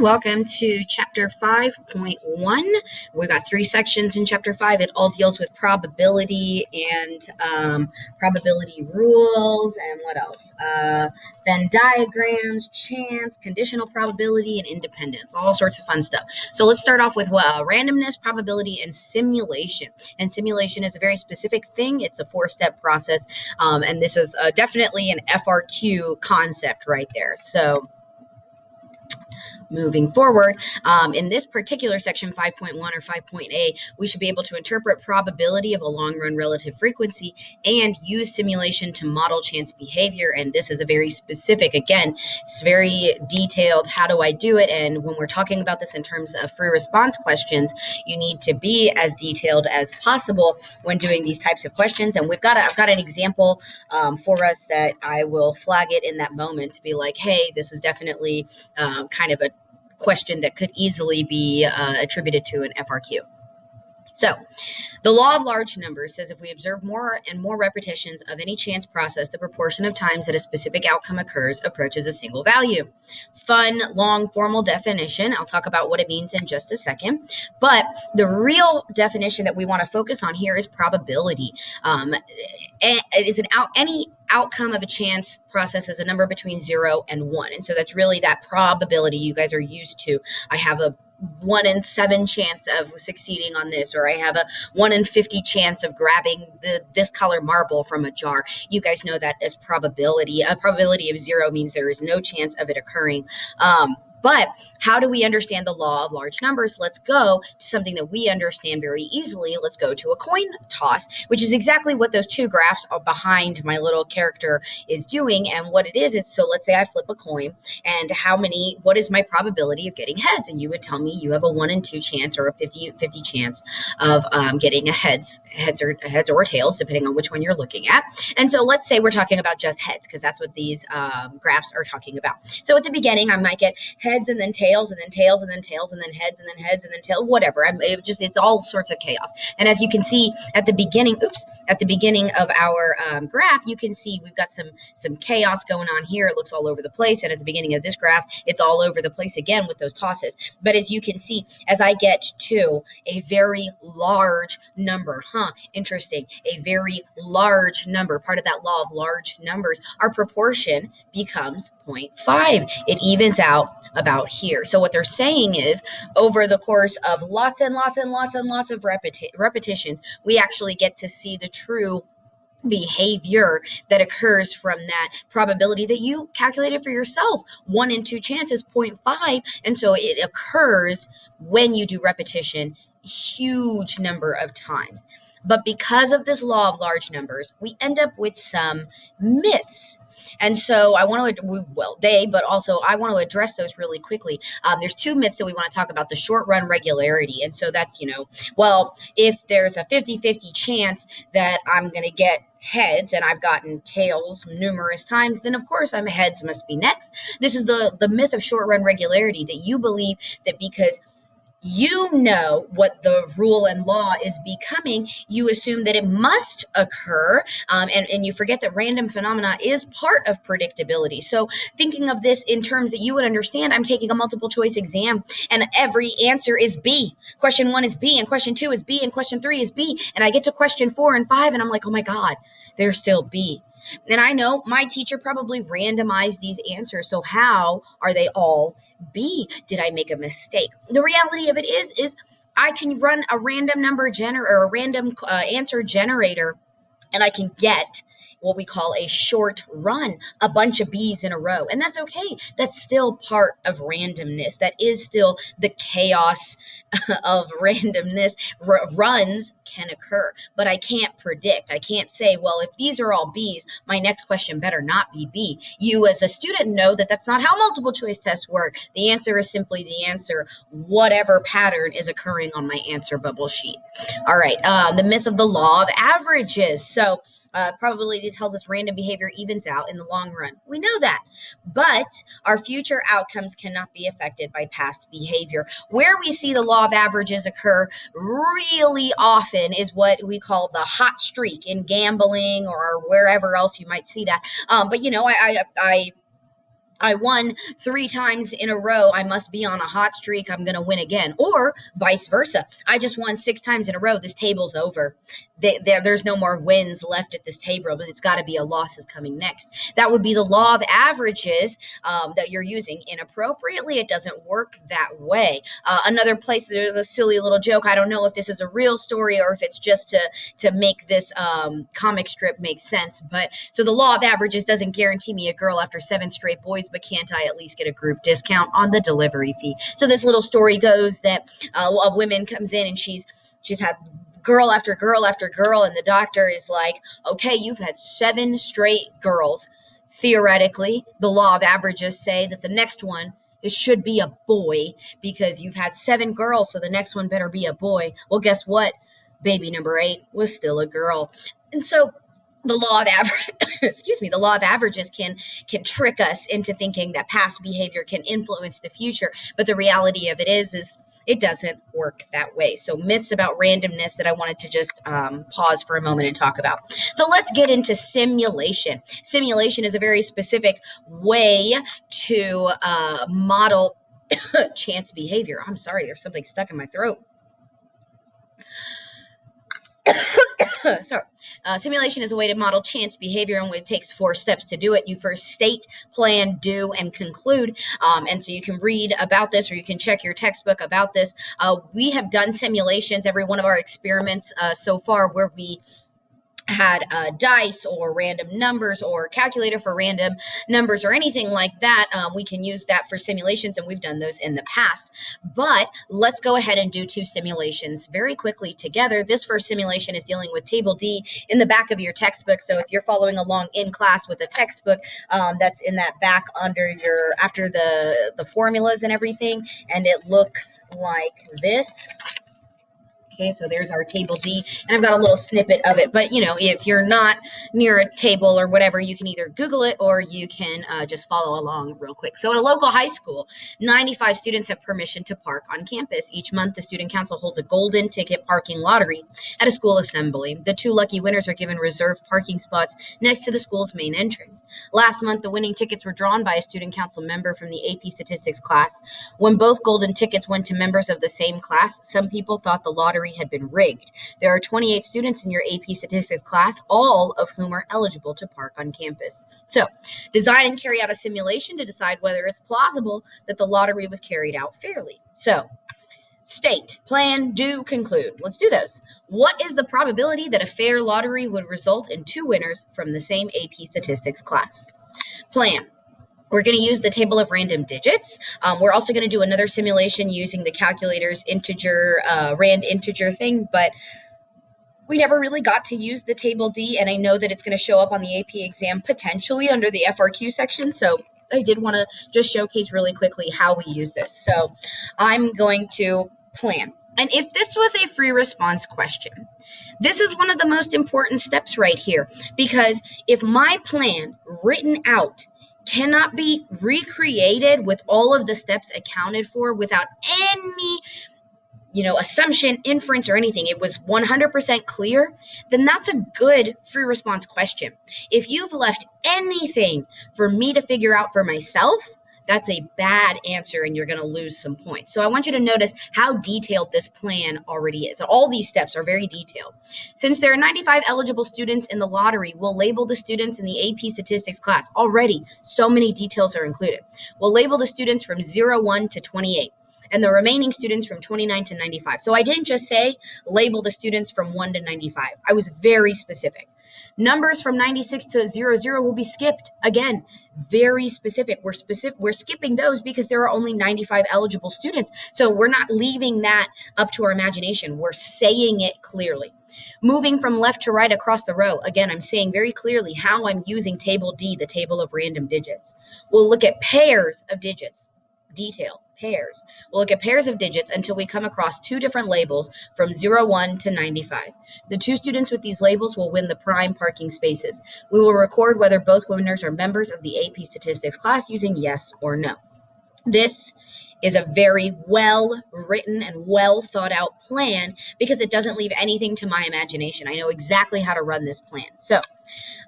Welcome to chapter 5.1. We've got three sections in chapter 5. It all deals with probability and um, probability rules and what else? Uh, Venn diagrams, chance, conditional probability, and independence. All sorts of fun stuff. So let's start off with uh, randomness, probability, and simulation. And simulation is a very specific thing. It's a four-step process. Um, and this is uh, definitely an FRQ concept right there. So moving forward. Um, in this particular section 5.1 or 5.a, we should be able to interpret probability of a long run relative frequency and use simulation to model chance behavior. And this is a very specific, again, it's very detailed. How do I do it? And when we're talking about this in terms of free response questions, you need to be as detailed as possible when doing these types of questions. And we've got a, I've got an example um, for us that I will flag it in that moment to be like, hey, this is definitely um, kind of a question that could easily be uh, attributed to an FRQ. So, the law of large numbers says if we observe more and more repetitions of any chance process, the proportion of times that a specific outcome occurs approaches a single value. Fun, long, formal definition. I'll talk about what it means in just a second. But the real definition that we want to focus on here is probability. Um, it is an out any outcome of a chance process is a number between zero and one, and so that's really that probability you guys are used to. I have a one in seven chance of succeeding on this, or I have a one in 50 chance of grabbing the this color marble from a jar. You guys know that as probability. A probability of zero means there is no chance of it occurring. Um, but how do we understand the law of large numbers? Let's go to something that we understand very easily. Let's go to a coin toss, which is exactly what those two graphs are behind my little character is doing. And what it is is so let's say I flip a coin and how many, what is my probability of getting heads? And you would tell me you have a one in two chance or a 50 50 chance of um, getting a heads, heads or heads or tails, depending on which one you're looking at. And so let's say we're talking about just heads because that's what these um, graphs are talking about. So at the beginning, I might get heads heads and then tails and then tails and then tails and then heads and then heads and then tails, whatever. I'm it just it's all sorts of chaos. And as you can see at the beginning, oops, at the beginning of our um, graph, you can see we've got some some chaos going on here. It looks all over the place. And at the beginning of this graph, it's all over the place again with those tosses. But as you can see, as I get to a very large number, huh? Interesting. A very large number, part of that law of large numbers, our proportion becomes 0.5. It evens out about here. So what they're saying is over the course of lots and lots and lots and lots of repeti- repetitions, we actually get to see the true behavior that occurs from that probability that you calculated for yourself. One in two chances 0.5. And so it occurs when you do repetition huge number of times. But because of this law of large numbers, we end up with some myths and so I want to, well, they, but also I want to address those really quickly. Um, there's two myths that we want to talk about the short run regularity. And so that's, you know, well, if there's a 50 50 chance that I'm going to get heads and I've gotten tails numerous times, then of course I'm heads must be next. This is the the myth of short run regularity that you believe that because you know what the rule and law is becoming, you assume that it must occur, um, and, and you forget that random phenomena is part of predictability. So, thinking of this in terms that you would understand, I'm taking a multiple choice exam, and every answer is B. Question one is B, and question two is B, and question three is B, and I get to question four and five, and I'm like, oh my God, they're still B. And I know my teacher probably randomized these answers. So how are they all B? Did I make a mistake? The reality of it is, is I can run a random number generator, or a random uh, answer generator, and I can get what we call a short run, a bunch of bees in a row. And that's okay. That's still part of randomness. That is still the chaos of randomness. R- runs can occur, but I can't predict. I can't say, well, if these are all bees, my next question better not be B. You, as a student, know that that's not how multiple choice tests work. The answer is simply the answer, whatever pattern is occurring on my answer bubble sheet. All right, uh, the myth of the law of averages. So, uh, probability tells us random behavior evens out in the long run. We know that. But our future outcomes cannot be affected by past behavior. Where we see the law of averages occur really often is what we call the hot streak in gambling or wherever else you might see that. Um, but, you know, I, I, I I won three times in a row. I must be on a hot streak. I'm going to win again. Or vice versa. I just won six times in a row. This table's over. There's no more wins left at this table, but it's got to be a losses coming next. That would be the law of averages um, that you're using inappropriately. It doesn't work that way. Uh, another place there's a silly little joke. I don't know if this is a real story or if it's just to to make this um, comic strip make sense. But so the law of averages doesn't guarantee me a girl after seven straight boys but can't I at least get a group discount on the delivery fee? So this little story goes that uh, a woman comes in and she's she's had girl after girl after girl, and the doctor is like, okay, you've had seven straight girls. Theoretically, the law of averages say that the next one it should be a boy because you've had seven girls, so the next one better be a boy. Well, guess what? Baby number eight was still a girl. And so the law of average excuse me the law of averages can can trick us into thinking that past behavior can influence the future but the reality of it is is it doesn't work that way. So myths about randomness that i wanted to just um, pause for a moment and talk about. So let's get into simulation. Simulation is a very specific way to uh, model chance behavior. I'm sorry there's something stuck in my throat. So uh, simulation is a way to model chance behavior and it takes four steps to do it. You first state, plan, do, and conclude. Um, and so you can read about this or you can check your textbook about this. Uh, we have done simulations, every one of our experiments uh, so far where we had uh, dice or random numbers or calculator for random numbers or anything like that, um, we can use that for simulations, and we've done those in the past. But let's go ahead and do two simulations very quickly together. This first simulation is dealing with Table D in the back of your textbook. So if you're following along in class with a textbook, um, that's in that back under your after the the formulas and everything, and it looks like this. Okay, so there's our table D, and I've got a little snippet of it. But, you know, if you're not near a table or whatever, you can either Google it or you can uh, just follow along real quick. So at a local high school, 95 students have permission to park on campus. Each month, the student council holds a golden ticket parking lottery at a school assembly. The two lucky winners are given reserved parking spots next to the school's main entrance. Last month, the winning tickets were drawn by a student council member from the AP statistics class. When both golden tickets went to members of the same class, some people thought the had been rigged. There are 28 students in your AP statistics class, all of whom are eligible to park on campus. So, design and carry out a simulation to decide whether it's plausible that the lottery was carried out fairly. So, state, plan, do, conclude. Let's do those. What is the probability that a fair lottery would result in two winners from the same AP statistics class? Plan. We're going to use the table of random digits. Um, we're also going to do another simulation using the calculator's integer, uh, rand integer thing, but we never really got to use the table D, and I know that it's going to show up on the AP exam potentially under the FRQ section, so I did want to just showcase really quickly how we use this. So I'm going to plan. And if this was a free response question, this is one of the most important steps right here because if my plan written out cannot be recreated with all of the steps accounted for without any you know assumption inference or anything. It was 100% clear? Then that's a good free response question. If you've left anything for me to figure out for myself that's a bad answer and you're going to lose some points. So I want you to notice how detailed this plan already is. All these steps are very detailed. Since there are 95 eligible students in the lottery, we'll label the students in the AP statistics class. Already, so many details are included. We'll label the students from 01 to 28 and the remaining students from 29 to 95. So I didn't just say label the students from 1 to 95. I was very specific. Numbers from 96 to 00 will be skipped. Again, very specific. We're specific we're skipping those because there are only 95 eligible students. So we're not leaving that up to our imagination. We're saying it clearly. Moving from left to right across the row, again, I'm saying very clearly how I'm using table D, the table of random digits. We'll look at pairs of digits, detail pairs. We'll look at pairs of digits until we come across two different labels from 01 to 95. The two students with these labels will win the prime parking spaces. We will record whether both winners are members of the AP Statistics class using yes or no. This is a very well written and well thought out plan because it doesn't leave anything to my imagination. I know exactly how to run this plan. So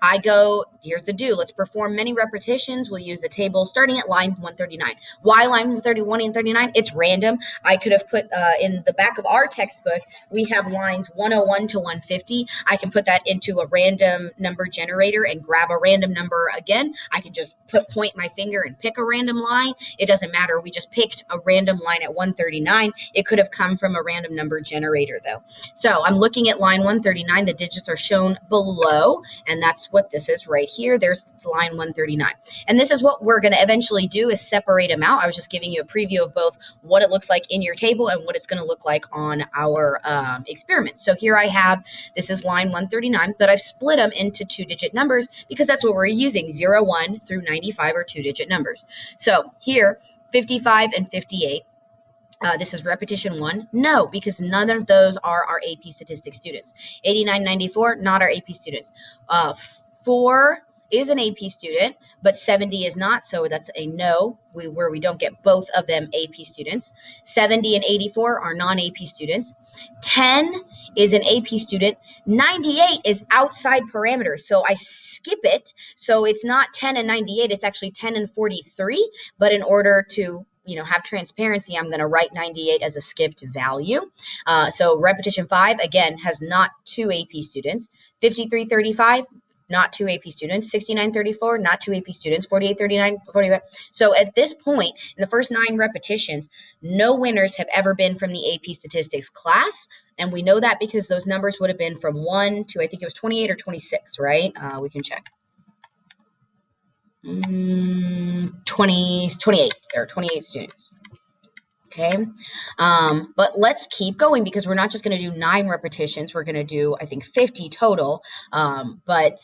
I go, here's the do. Let's perform many repetitions. We'll use the table starting at line 139. Why line 131 and 39? It's random. I could have put uh, in the back of our textbook, we have lines 101 to 150. I can put that into a random number generator and grab a random number again. I can just put point my finger and pick a random line. It doesn't matter. We just picked a random line at 139. It could have come from a random number generator though. So I'm looking at line 139. The digits are shown below, and that's what this is right here. There's line 139. And this is what we're going to eventually do is separate them out. I was just giving you a preview of both what it looks like in your table and what it's going to look like on our um, experiment. So here I have, this is line 139, but I've split them into two-digit numbers because that's what we're using. 0, 1 through 95 are two-digit numbers. So here, 55 and 58 uh, this is repetition one. No, because none of those are our AP statistics students. 8994, not our AP students. Uh, four is an AP student, but 70 is not, so that's a no, we, where we don't get both of them AP students. 70 and 84 are non-AP students. 10 is an AP student. 98 is outside parameters, so I skip it. So it's not 10 and 98, it's actually 10 and 43, but in order to you know have transparency i'm going to write 98 as a skipped value uh, so repetition 5 again has not two ap students 5335 not two AP students, 6934, not two AP students, 4839, 45. So at this point, in the first nine repetitions, no winners have ever been from the AP statistics class. And we know that because those numbers would have been from 1 to, I think it was 28 or 26, right? Uh, we can check. Mm, 20, 28. There are 28 students. Okay. Um, but let's keep going because we're not just going to do nine repetitions. We're going to do, I think, 50 total. Um, but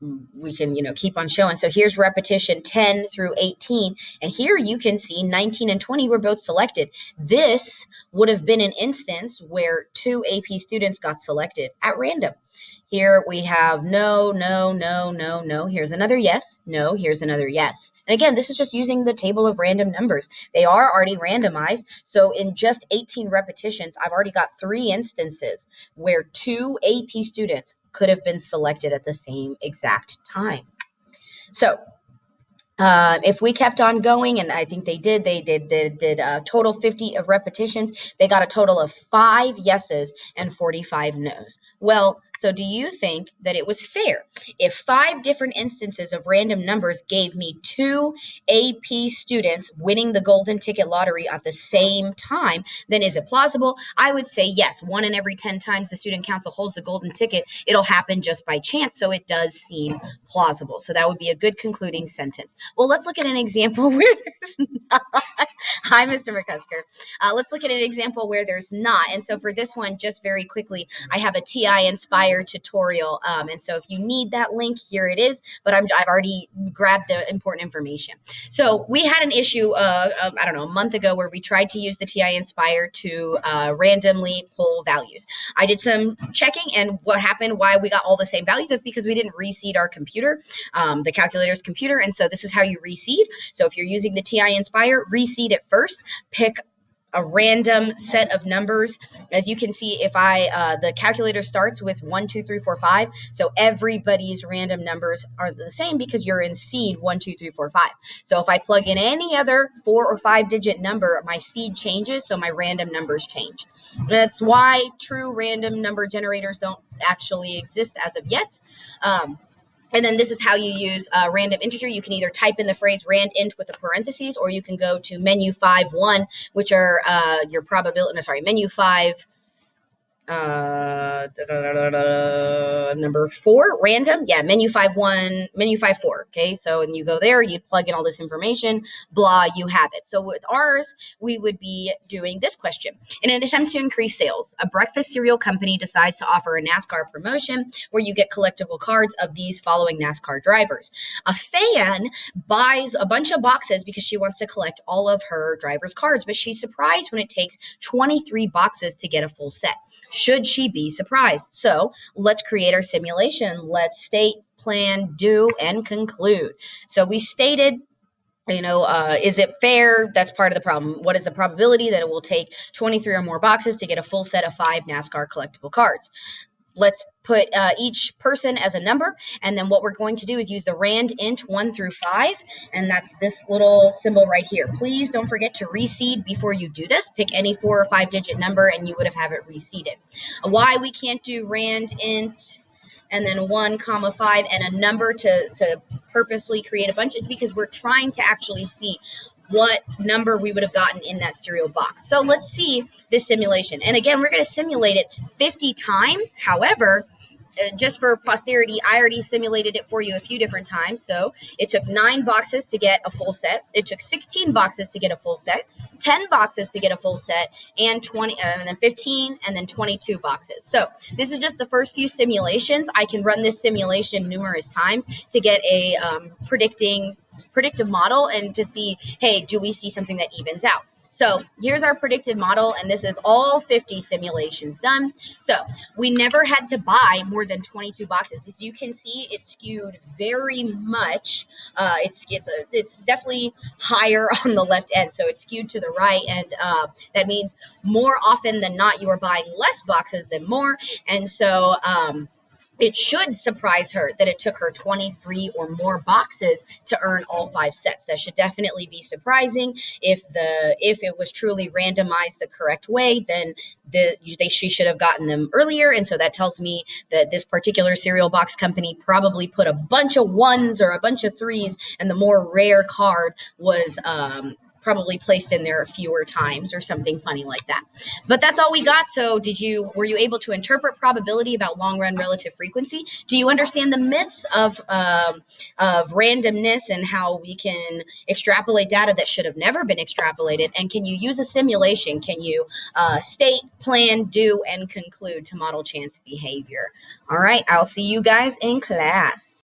we can, you know, keep on showing. So here's repetition 10 through 18. And here you can see 19 and 20 were both selected. This would have been an instance where two AP students got selected at random. Here we have no, no, no, no, no. Here's another yes. No, here's another yes. And again, this is just using the table of random numbers. They are already randomized. So in just 18 repetitions, I've already got three instances where two AP students could have been selected at the same exact time. So uh, if we kept on going, and I think they did, they did did, did a total 50 of repetitions. They got a total of five yeses and 45 nos. Well, so do you think that it was fair if five different instances of random numbers gave me two AP students winning the golden ticket lottery at the same time? Then is it plausible? I would say yes. One in every 10 times the student council holds the golden ticket, it'll happen just by chance. So it does seem plausible. So that would be a good concluding sentence. Well, let's look at an example where there's not. Hi, Mr. McCusker. Uh, let's look at an example where there's not. And so for this one, just very quickly, I have a TI Nspire tutorial. Um, and so if you need that link, here it is. But I'm, I've already grabbed the important information. So we had an issue, uh, of, I don't know, a month ago where we tried to use the TI Nspire to uh, randomly pull values. I did some checking, and what happened, why we got all the same values is because we didn't reseed our computer, um, the calculator's computer. And so this is how you reseed. So if you're using the TI Nspire, reseed it first. Pick a random set of numbers. As you can see, if I, uh, the calculator starts with one, two, three, four, five. So everybody's random numbers are the same because you're in seed one, two, three, four, five. So if I plug in any other four or five digit number, my seed changes. So my random numbers change. That's why true random number generators don't actually exist as of yet. Um, and then this is how you use uh, random integer. You can either type in the phrase rand int with the parentheses, or you can go to menu 5 1, which are uh, your probability, no, sorry, menu 5 uh, da, da, da, number four, random. Yeah, menu five one, menu five four. Okay, so and you go there, you plug in all this information, blah, you have it. So with ours, we would be doing this question. In an attempt to increase sales, a breakfast cereal company decides to offer a NASCAR promotion where you get collectible cards of these following NASCAR drivers. A fan buys a bunch of boxes because she wants to collect all of her driver's cards, but she's surprised when it takes 23 boxes to get a full set should she be surprised? So let's create our simulation. Let's state, plan, do, and conclude. So we stated you know, uh, is it fair? That's part of the problem. What is the probability that it will take 23 or more boxes to get a full set of five NASCAR collectible cards? Let's put uh, each person as a number, and then what we're going to do is use the rand int 1 through 5, and that's this little symbol right here. Please don't forget to reseed before you do this. Pick any 4 or 5 digit number, and you would have have it reseeded. Why we can't do rand int and then 1 comma 5 and a number to, to purposely create a bunch is because we're trying to actually see what number we would have gotten in that cereal box. So let's see this simulation. And again, we're going to simulate it 50 times. However, just for posterity, I already simulated it for you a few different times. So it took nine boxes to get a full set. It took 16 boxes to get a full set, 10 boxes to get a full set, and 20, uh, and then 15, and then 22 boxes. So this is just the first few simulations. I can run this simulation numerous times to get a um, predicting predictive model and to see, hey, do we see something that evens out? So here's our predicted model, and this is all 50 simulations done. So we never had to buy more than 22 boxes. As you can see, it's skewed very much. Uh, it's it's a, it's definitely higher on the left end, so it's skewed to the right, and uh, that means more often than not, you are buying less boxes than more, and so. Um, it should surprise her that it took her 23 or more boxes to earn all five sets. That should definitely be surprising. If the if it was truly randomized the correct way, then the they she should have gotten them earlier. And so that tells me that this particular cereal box company probably put a bunch of ones or a bunch of threes, and the more rare card was um, probably placed in there fewer times or something funny like that. But that's all we got. So did you were you able to interpret probability about long run relative frequency? Do you understand the myths of um, of randomness and how we can extrapolate data that should have never been extrapolated? And can you use a simulation? Can you uh, state, plan, do, and conclude to model chance behavior? All right, I'll see you guys in class.